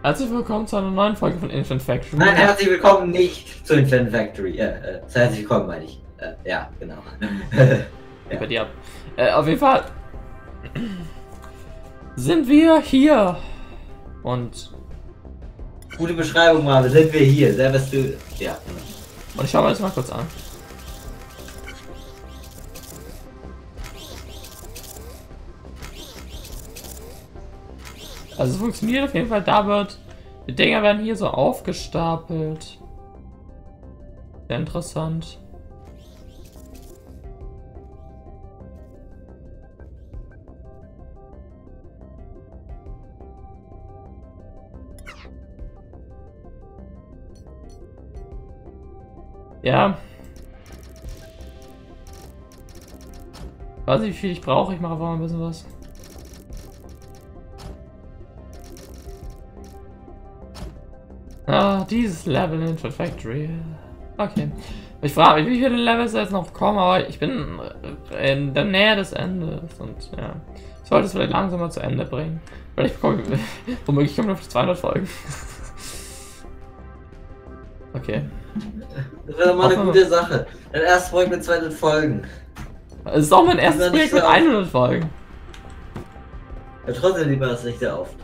Herzlich willkommen zu einer neuen Folge von Infant Factory. Nein, herzlich willkommen nicht zu Infant Factory. Äh, äh, herzlich willkommen, meine ich. Äh, ja, genau. ja. Bei dir ab. Äh, auf jeden Fall sind wir hier. Und. Gute Beschreibung, Marvin. Sind wir hier? Sehr bist du. Ja. Und ich schaue mir das mal kurz an. Also es funktioniert auf jeden Fall, da wird, die Dinger werden hier so aufgestapelt. Sehr interessant. Ja. Weiß nicht, wie viel ich brauche. Ich mache einfach mal ein bisschen was. Dieses Level in Factory. Okay. Ich frage mich, wie viele Levels jetzt noch kommen, aber ich bin in der Nähe des Endes und ja. Ich sollte es vielleicht langsam mal zu Ende bringen. Weil ich bekomme, womöglich kommen noch 200 Folgen. okay. Das wäre doch mal eine gute Sache. Dein erstes Projekt mit 200 Folgen. Das ist auch mein erstes Projekt mit 100 Folgen. Ja, trotzdem lieber das nicht sehr oft.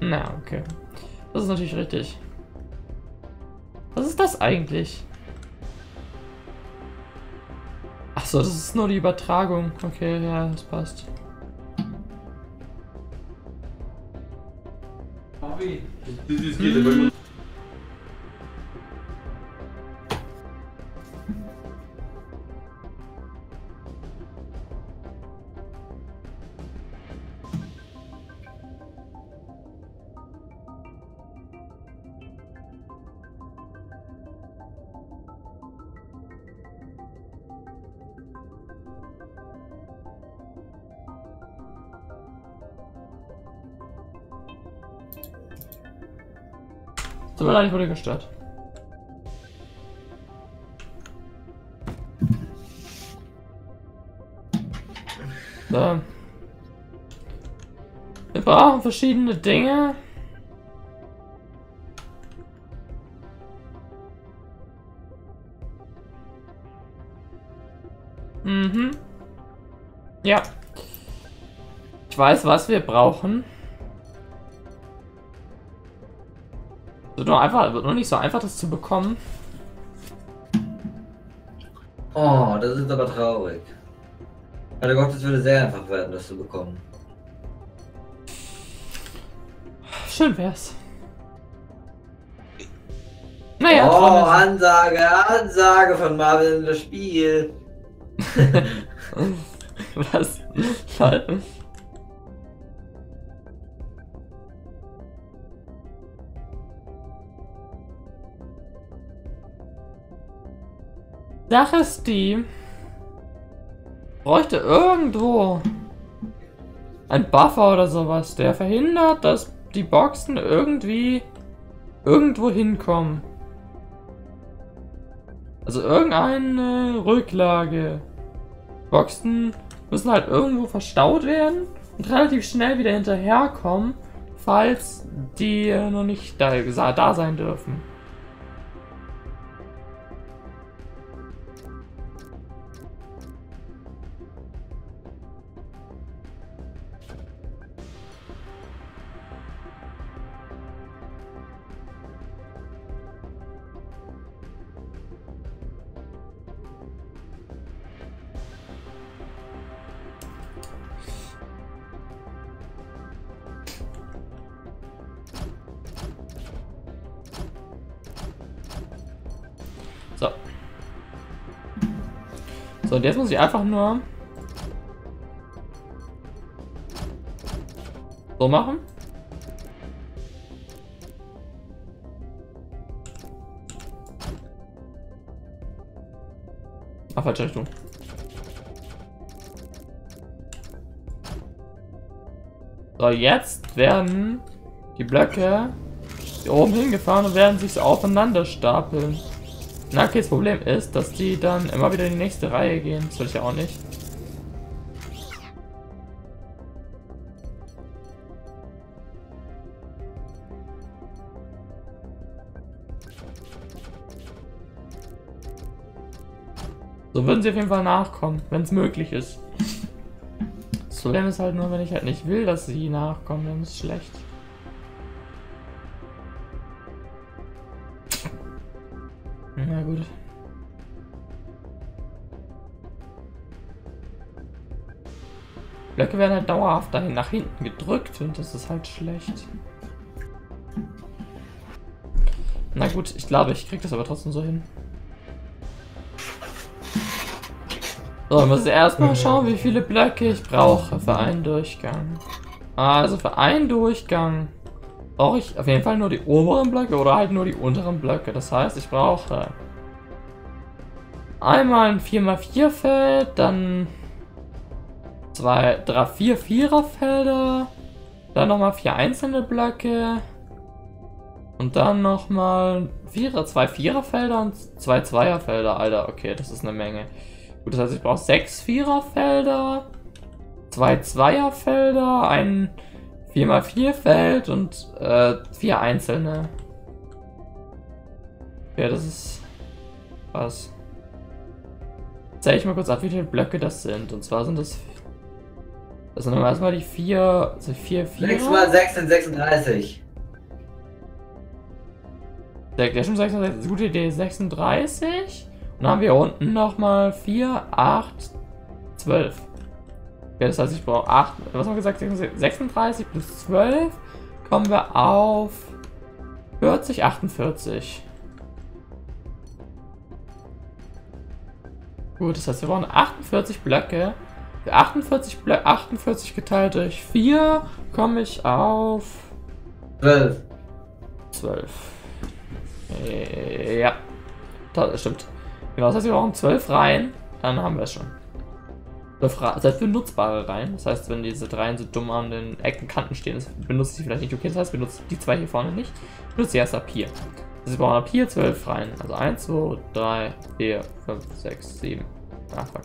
Na, okay. Das ist natürlich richtig. Was ist das eigentlich? Achso, das ist nur die Übertragung. Okay, ja, das passt. Bobby, das ist Tut mir leid, ich wurde gestört. So. Wir brauchen verschiedene Dinge. Mhm. Ja. Ich weiß, was wir brauchen. Wird nur einfach, wird nur nicht so einfach, das zu bekommen. Oh, das ist aber traurig. Meine Gott, es würde sehr einfach werden, das zu bekommen. Schön wär's. Naja, oh, Ansage, Ansage von Marvel in das Spiel. Was? Toll. Sache ist die, bräuchte irgendwo ein Buffer oder sowas, der verhindert, dass die Boxen irgendwie irgendwo hinkommen. Also irgendeine Rücklage. Boxen müssen halt irgendwo verstaut werden und relativ schnell wieder hinterherkommen, falls die noch nicht da, da sein dürfen. So, und jetzt muss ich einfach nur so machen. Ach, falsche Richtung. So, jetzt werden die Blöcke hier oben hingefahren und werden sich so aufeinander stapeln. Na, okay, das Problem ist, dass die dann immer wieder in die nächste Reihe gehen. Das will ich ja auch nicht. So würden sie auf jeden Fall nachkommen, wenn es möglich ist. Das Problem ist halt nur, wenn ich halt nicht will, dass sie nachkommen, dann ist es schlecht. Na gut. Blöcke werden halt dauerhaft dahin nach hinten gedrückt und das ist halt schlecht. Na gut, ich glaube, ich krieg das aber trotzdem so hin. So, ich muss erstmal schauen, wie viele Blöcke ich brauche für einen Durchgang. Also für einen Durchgang brauche ich auf jeden Fall nur die oberen Blöcke oder halt nur die unteren Blöcke. Das heißt, ich brauche einmal ein 4x4 Feld, dann zwei, drei, vier Viererfelder, dann nochmal vier einzelne Blöcke und dann nochmal Vierer, zwei Viererfelder und zwei Zweierfelder. Alter, okay, das ist eine Menge. Gut, das heißt, ich brauche sechs Viererfelder, zwei Zweierfelder, ein 4x4 Feld und äh, vier einzelne. Ja, das ist was. Zeige ich mal kurz ab, wie viele Blöcke das sind. Und zwar sind das das sind erstmal die vier, also vier, vier. 6 mal 6 sind 36. Der, der schon 36, gute Idee, 36. Und dann haben wir unten nochmal 4, 8, 12. Okay, das heißt, ich brauche 8, was haben wir gesagt, 36 plus 12 kommen wir auf 40, 48. Gut, das heißt, wir brauchen 48 Blöcke. 48, 48 geteilt durch 4 komme ich auf 12. 12. Äh, ja, das stimmt. Genau, das heißt, wir brauchen 12 Reihen, dann haben wir es schon. Das heißt, für nutzbare Reihen. Das heißt, wenn diese Reihen so dumm an den Ecken, Kanten stehen, ich sie vielleicht nicht. Okay, das heißt, benutze die zwei hier vorne nicht. Ich benutze erst ab hier. Also brauchen ab hier 12 Reihen. Also 1, 2, 3, 4, 5, 6, 7. Ah, fuck.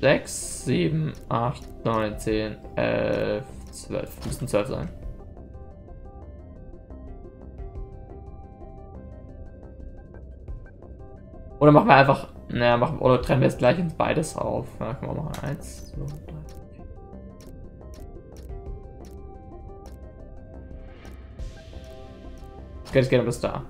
6, 7, 8, 9, 10, 11, 12. Müssen 12 sein. Oder machen wir einfach, naja, machen, oder trennen wir es gleich ins beides auf. Ja, können wir machen. 1, 2, 3. Okay, das geht bis da.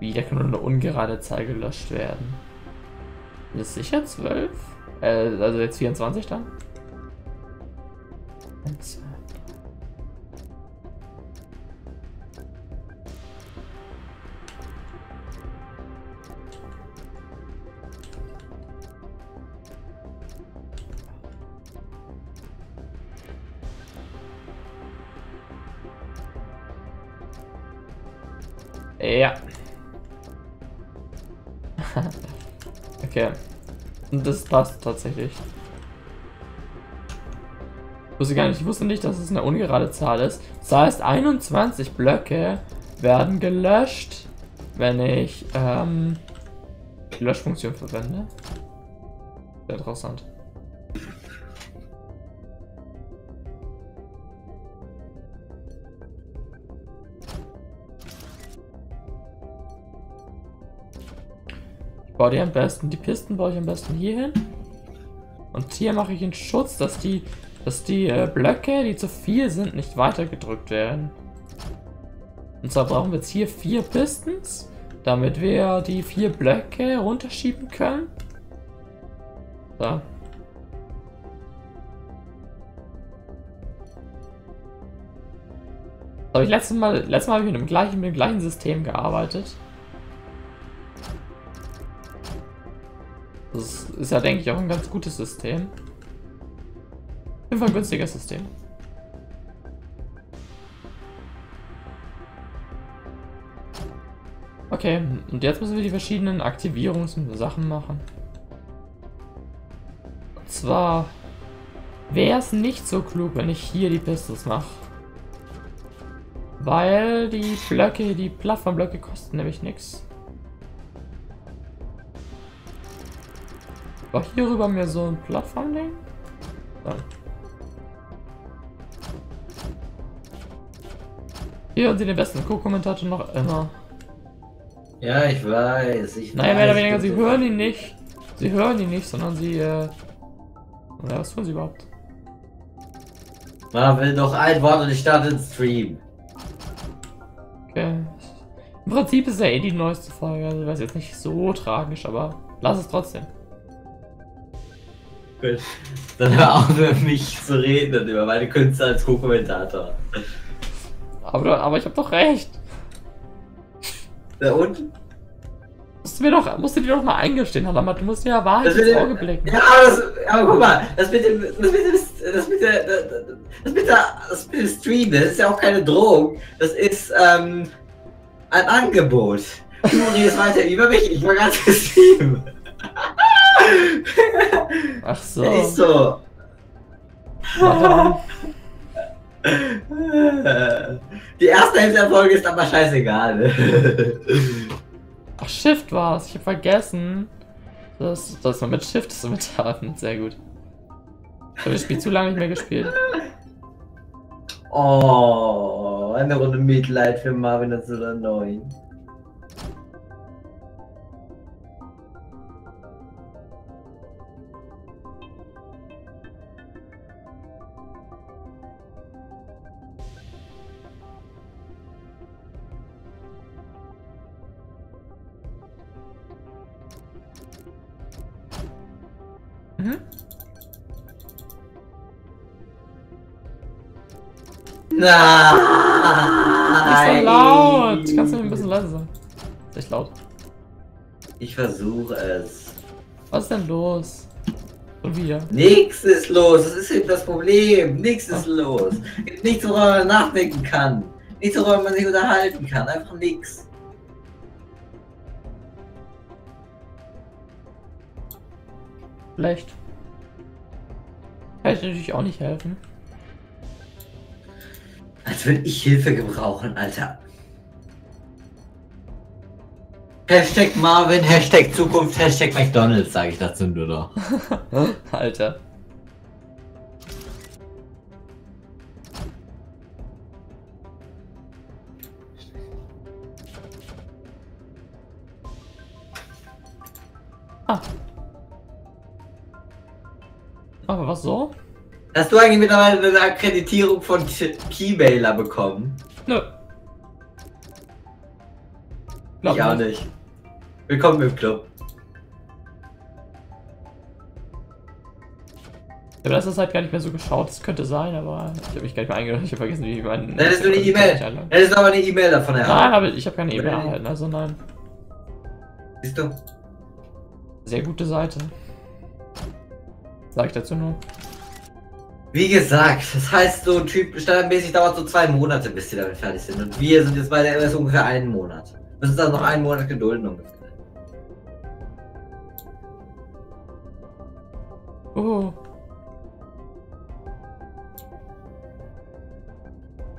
Wieder kann nur eine ungerade Zahl gelöscht werden. Ist sicher 12? Äh, also jetzt 24 dann? 1, 2, passt tatsächlich. Ich wusste gar nicht, ich wusste nicht, dass es eine ungerade Zahl ist. Das heißt, 21 Blöcke werden gelöscht, wenn ich ähm, die Löschfunktion verwende. Sehr interessant. Baue die am besten, die Pisten baue ich am besten hier hin. Und hier mache ich einen Schutz, dass die, dass die äh, Blöcke, die zu viel sind, nicht weiter gedrückt werden. Und zwar brauchen wir jetzt hier vier Pistons, damit wir die vier Blöcke runterschieben können. So. Habe ich letztes Mal, letztes Mal habe ich mit dem gleichen, mit dem gleichen System gearbeitet. Ist ja, denke ich, auch ein ganz gutes System. Auf ein günstiges System. Okay, und jetzt müssen wir die verschiedenen Aktivierungssachen machen. Und zwar wäre es nicht so klug, wenn ich hier die Pistols mache. Weil die Blöcke, die Plattformblöcke kosten nämlich nichts. War hier rüber mir so ein Plattformding? So. Hier haben sie den besten Co-Kommentator noch immer. Ja, ich weiß. Ich Naja, weiß, mehr oder weniger, sie hören ihn nicht. Sie hören ihn nicht, sondern sie, äh... Ja, was tun sie überhaupt? Marvin, noch ein Wort und ich starte den Stream. Okay. Im Prinzip ist ja eh die neueste Folge, also weiß jetzt nicht so tragisch, aber lass es trotzdem. Gut. Dann hör auf, über mich zu reden und über meine Künste als Co-Kommentator. Aber, aber ich habe doch recht. Da unten? Musst du mir doch, musst du dir doch mal eingestehen, Halamat. Du musst dir ja Wahrheit ins Auge blicken. Ja, aber, das, aber guck mal, das mit dem, das mit dem, das mit der, das mit der, das mit dem Stream, das ist ja auch keine Drohung. Das ist, ähm, ein Angebot. Du redest weiter über mich, ich war ganz Stream. Ach so. Ist so. Die erste Hälfte der Folge ist aber scheißegal. Ach, Shift war's. Ich hab vergessen. Das, das man mit Shift ist mit Taten. Sehr gut. Ich habe das Spiel zu lange nicht mehr gespielt. Oh, eine Runde Mitleid für Marvin 1909. Mhm. Nein! Nicht so laut. Kannst du ein bisschen leiser sein? Ist echt laut. Ich versuche es. Was ist denn los? Und wieder. Nix ist los, das ist eben das Problem. Nix ist los. Nichts, worüber man nachdenken kann. Nichts, worüber man sich unterhalten kann. Einfach nix. Schlecht. Kann ich dir natürlich auch nicht helfen. Als würde ich Hilfe gebrauchen, Alter. Hashtag Marvin, Hashtag Zukunft, Hashtag McDonalds, sage ich dazu nur noch. Alter. Ah. Aber was so? Hast du eigentlich mittlerweile eine Akkreditierung von Keymailer bekommen? Nö. Glaub ich auch nicht. Willkommen im Club. Ich habe letzter Zeit gar nicht mehr so geschaut. Das könnte sein, aber ich habe mich gar nicht mehr eingeladen. Ich habe vergessen, wie ich meinen. Hättest du eine ich E-Mail? Hättest du aber eine E-Mail davon Nein, erhalten. aber ich habe keine E-Mail Nein. erhalten, also nein. Siehst du? Sehr gute Seite. Sag ich dazu nur. Wie gesagt, das heißt so Typ standardmäßig dauert so zwei Monate, bis die damit fertig sind. Und wir sind jetzt bei der MS ungefähr einen Monat. Wir müssen uns noch einen Monat gedulden ungefähr. Oh.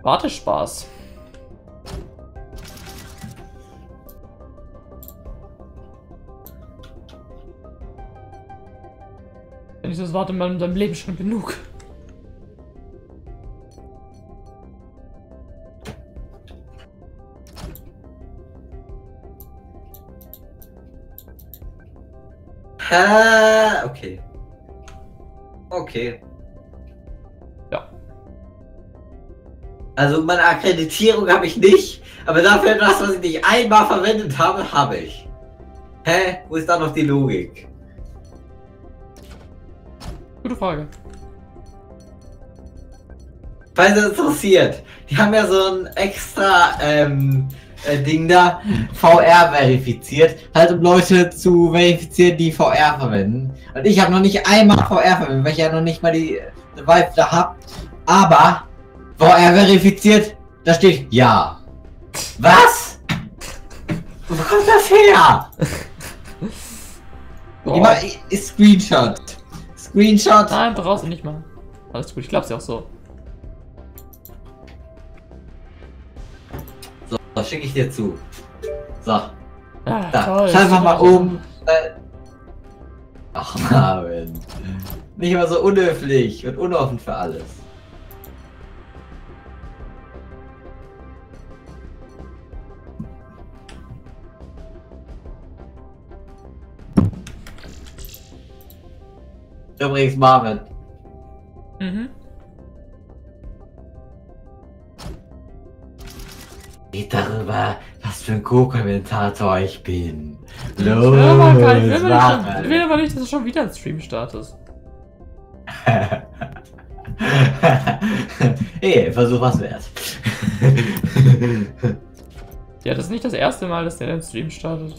Wartespaß. Wenn ich das warte mal in deinem Leben schon genug. Hä? Okay. Okay. Ja. Also meine Akkreditierung habe ich nicht, aber dafür das, was ich nicht einmal verwendet habe, habe ich. Hä? Wo ist da noch die Logik? Gute Frage. Falls es interessiert, die haben ja so ein extra ähm, äh, Ding da, VR verifiziert, halt um Leute zu verifizieren, die VR verwenden. Und ich habe noch nicht einmal VR verwendet, weil ich ja noch nicht mal die äh, Vive da hab. Aber VR verifiziert, da steht ja. Was? Wo kommt das her? Ist Screenshot. Screenshot. Nein, brauchst du nicht machen. Alles gut, ich glaub's ja auch so. Schicke ich dir zu. So, Ah, da. toll. Schau einfach mal um. Äh, Ach, Marvin. Nicht immer so unhöflich und unoffen für alles. Übrigens, Marvin. Mhm. Geht darüber, was für ein Co-Kommentator ich bin. Ich will aber, nicht, ich will aber nicht, ich will aber nicht, dass du schon wieder ein Stream startest. hey, Versuch was wert. Ja, das ist nicht das erste Mal, dass der den Stream startet.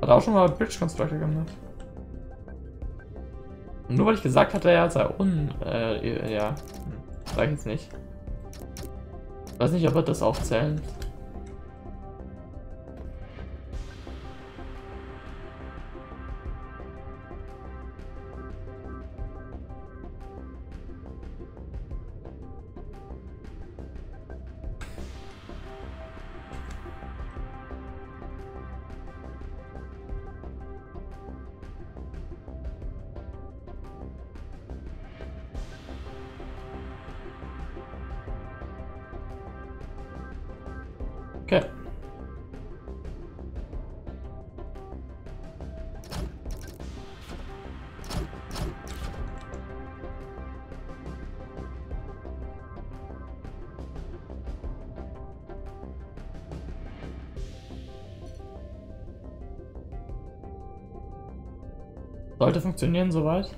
Hat er auch schon mal Bridge Constructor gemacht. Und nur weil ich gesagt hatte, er sei un... Äh, ja. Sag ich jetzt nicht. Weiß nicht, ob er das auch zählt. Sollte funktionieren soweit.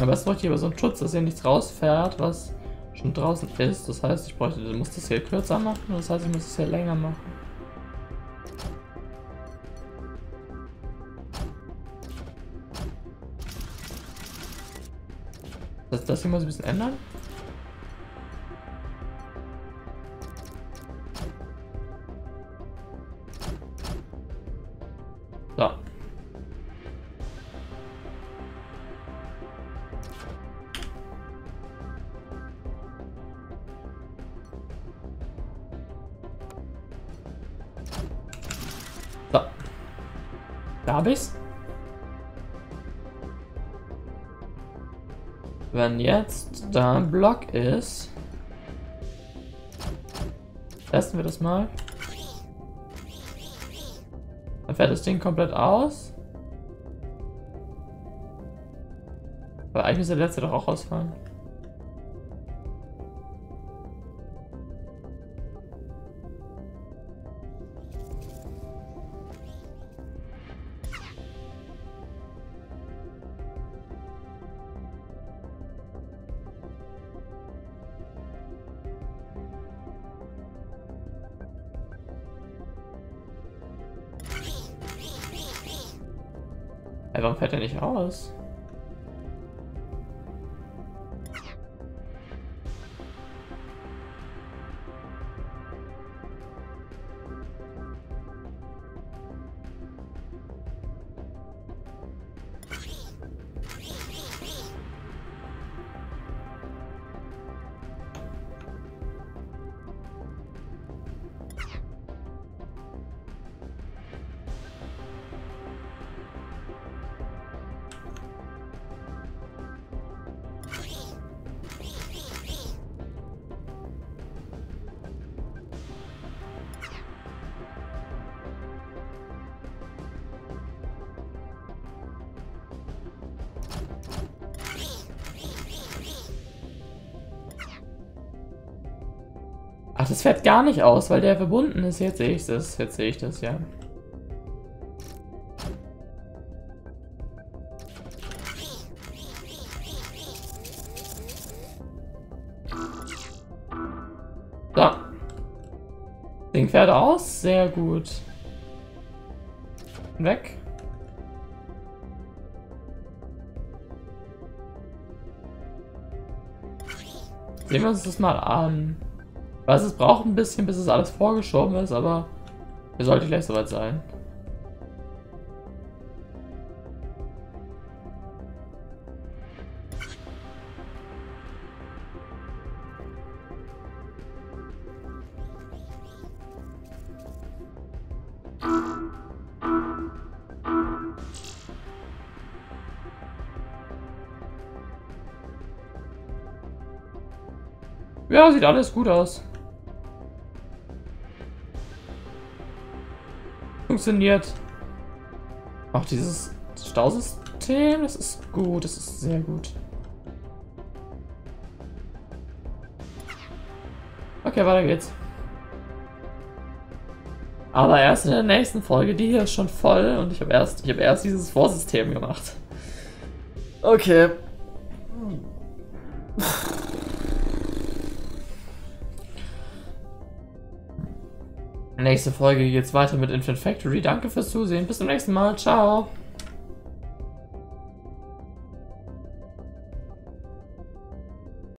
Aber es bräuchte hier aber so einen Schutz, dass hier nichts rausfährt, was schon draußen ist. Das heißt, ich bräuchte, ich muss das hier kürzer machen, das heißt, ich muss es hier länger machen. Das, das hier muss ich ein bisschen ändern. Da hab ich's. Wenn jetzt da ein Block ist, testen wir das mal. Dann fährt das Ding komplett aus. Aber eigentlich müsste der letzte doch auch rausfahren. Warum fährt er nicht aus? Ach, das fährt gar nicht aus, weil der verbunden ist. Jetzt sehe ich das. Jetzt sehe ich das, ja. Ding fährt aus. Sehr gut. Weg. Sehen wir uns das mal an. Weiß, es braucht ein bisschen, bis es alles vorgeschoben ist, aber wir sollten gleich soweit sein. Ja, sieht alles gut aus. Funktioniert. Auch dieses Stausystem, das ist gut, das ist sehr gut. Okay, weiter geht's. Aber erst in der nächsten Folge, die hier ist schon voll und ich habe erst, ich habe erst dieses Vorsystem gemacht. Okay. Nächste Folge geht's weiter mit Infant Factory. Danke fürs Zusehen. Bis zum nächsten Mal. Ciao.